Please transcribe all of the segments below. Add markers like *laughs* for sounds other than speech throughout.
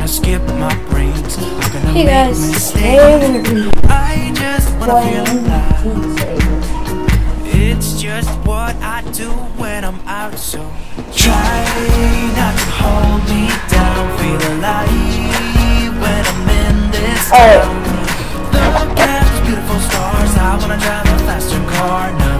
gonna skip my brains. I'm gonna Hey make guys, today I just wanna feel alive. we're playing It's just what I do when I'm out, so try not to hold me down. Feel alive when I'm in this Alright. Look at beautiful stars. I wanna drive a faster car. Nothing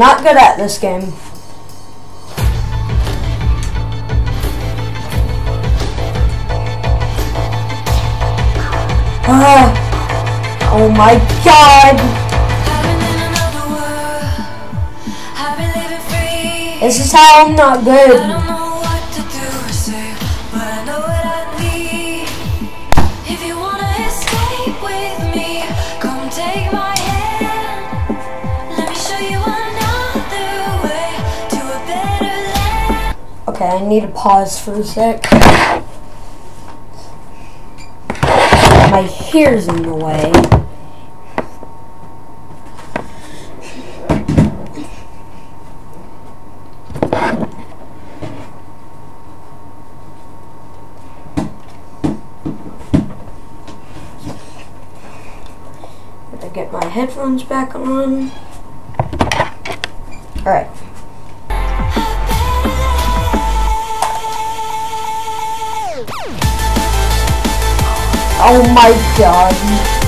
Not good at this game. Ah, oh my god! This is how I'm not good. Okay, I need to pause for a sec. My hair's in the way. Gotta get my headphones back on. Alright. Oh my god.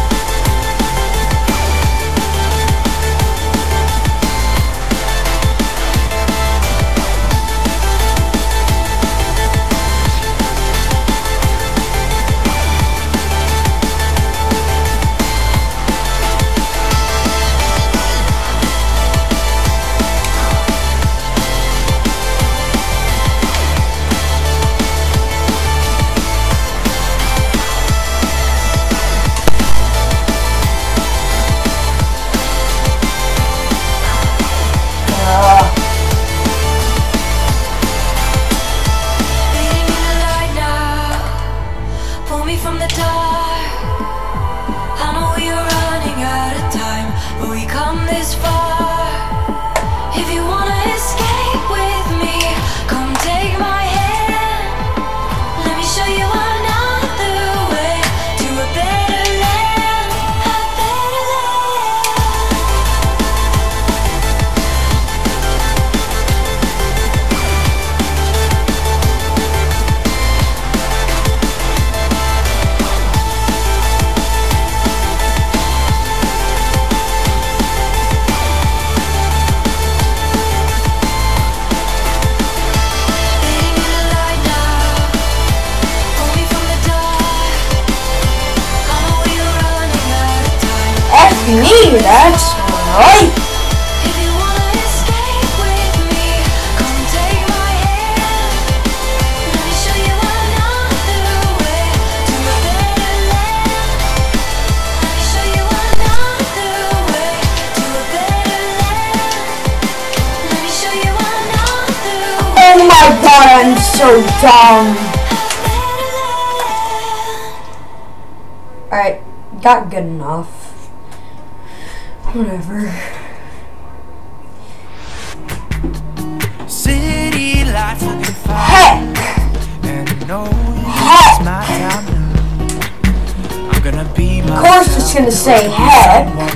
Oh my god, I'm so dumb. Alright, got good enough. Whatever. City lights will be fine. Heck! And I know Heck! it's my time now. I'm gonna be my Of course it's gonna say heck. someone.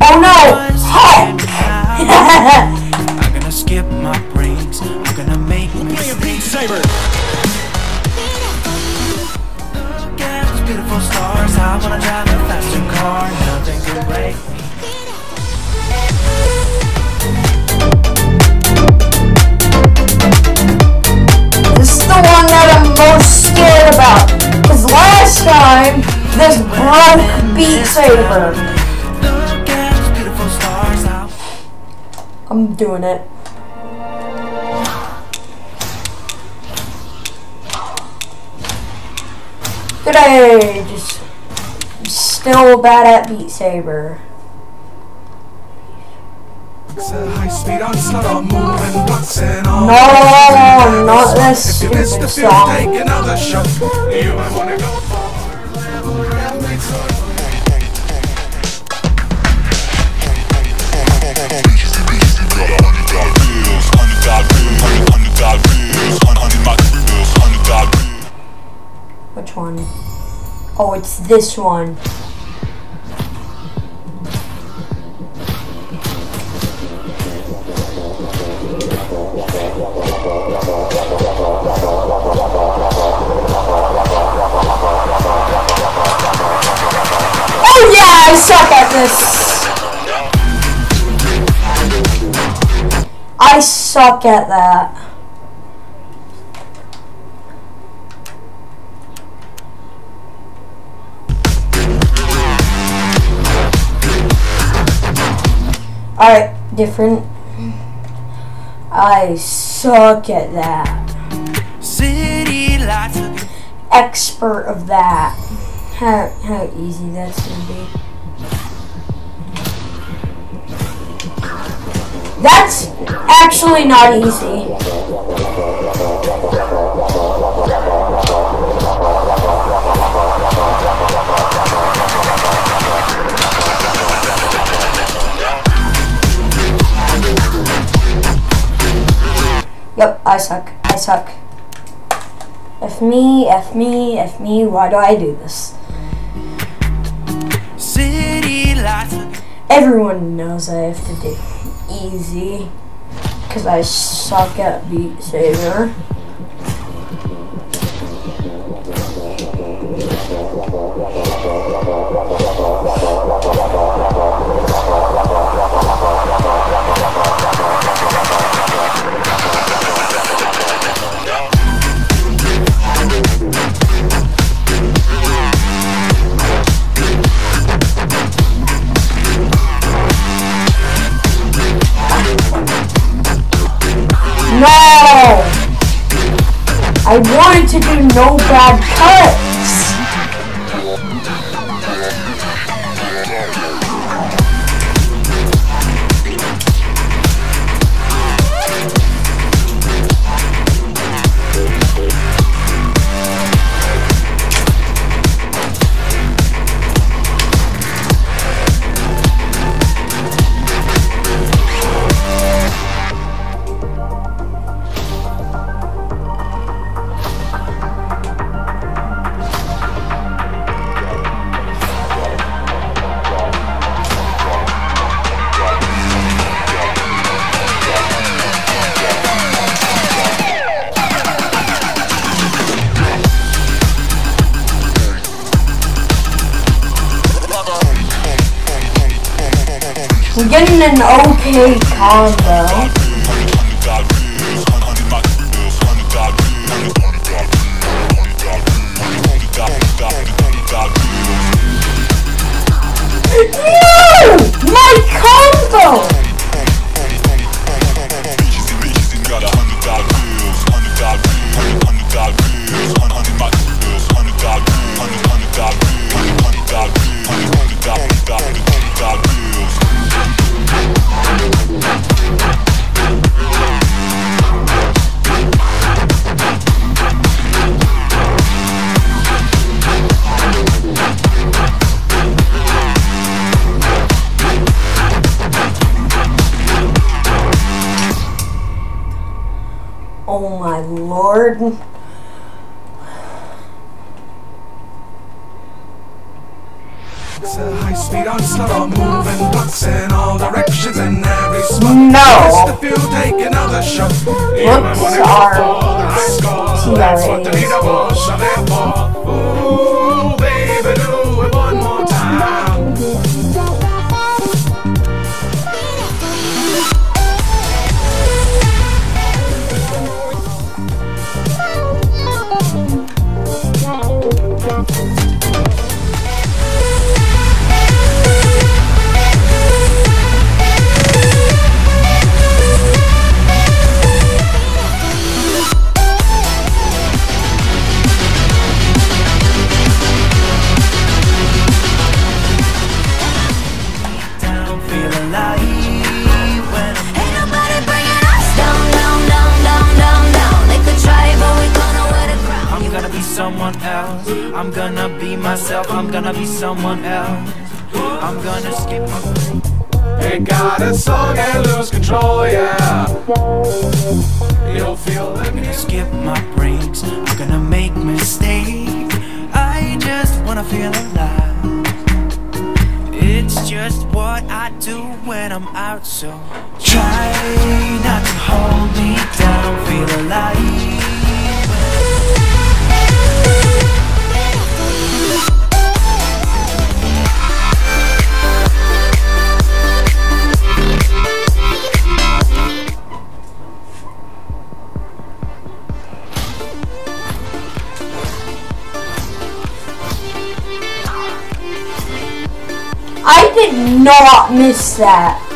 Oh no! Heck! *laughs* I'm gonna skip my brains. I'm gonna make Playing mistakes. Beat Saber. Look at those beautiful stars. I wanna drive a faster car. Me. this is the one that I'm most scared about. Cause last time, this broke Beat Saber. I'm doing it. Good age. Still bad at Beat Saber. It's a high speed onslaught of moving blocks and all No, not this stupid song. take another shot. You might wanna go forward, level, and make sure. Which one? Oh, it's this one. Oh yeah, I suck at this. I suck at that. Alright, different. I suck at that. City lights Expert of that. How how easy that's gonna be. That's actually not easy. I suck. I suck. F me, F me, F me, why do I do this? city lights Everyone knows I have to do easy. Because I suck at Beat Saber. I wanted to do no bad cuts! Getting an okay combo. Lord. It's a high speed onslaught of moving in all directions in every spot. No. Missed the field, take another shot. You might Whoops, wanna go our for the high. That's what the TRAs. leaderboards for. Someone else. I'm gonna skip my Ain't got a song and lose control, yeah. You'll feel the I'm gonna skip my breaks. I'm gonna make mistakes. I just wanna feel alive. It's just what I do when I'm out, so try not to hold me down. Feel alive. I did not miss that.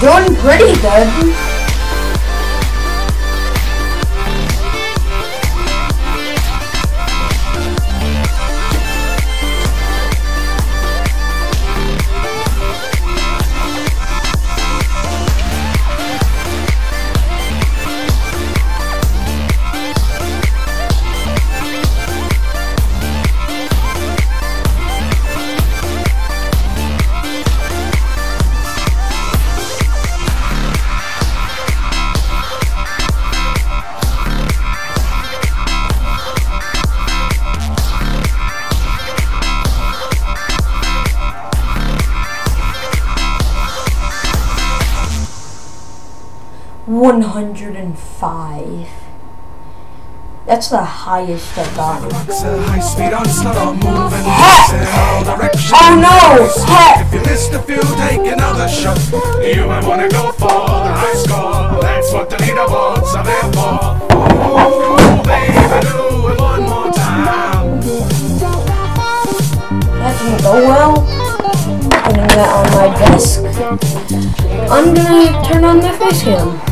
Doing pretty good. One hundred and five. That's the highest I've gotten. It's a high speed onslaught on moving Heck! in all directions. Oh no! Heck! If you missed a few, take another shot. You might wanna go for the high score. That's what the leaderboards are there for. Oh, baby, do it one more time. That didn't go well. Putting that on my desk. I'm gonna turn on my face cam.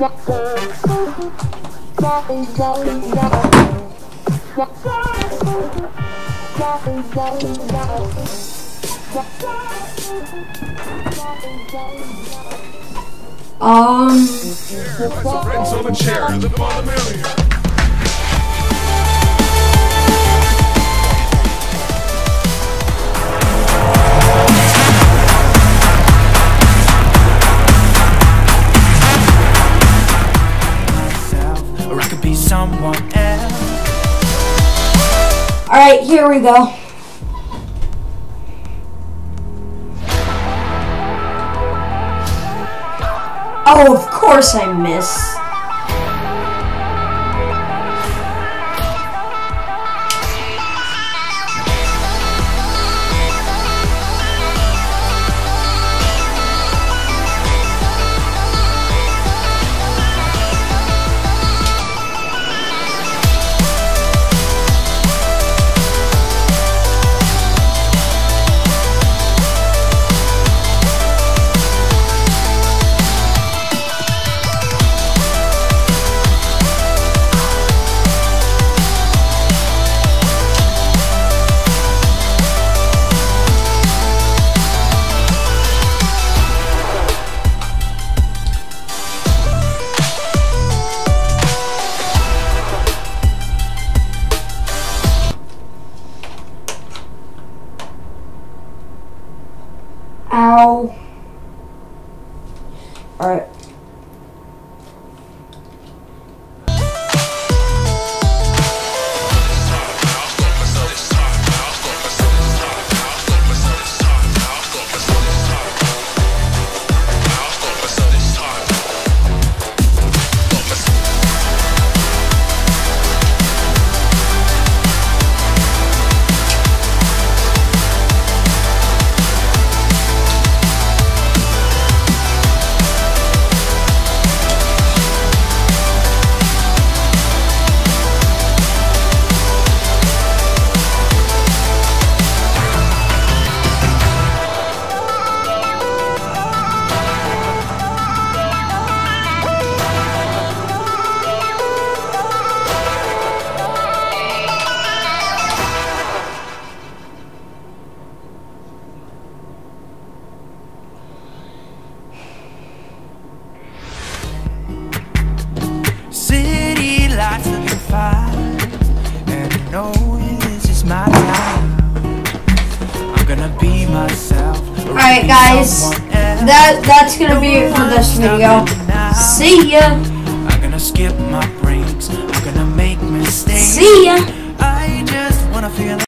Um, Friends on the chair, the bottom area. Someone else. alright, here we go. Oh, of course I miss. It for this video. See ya.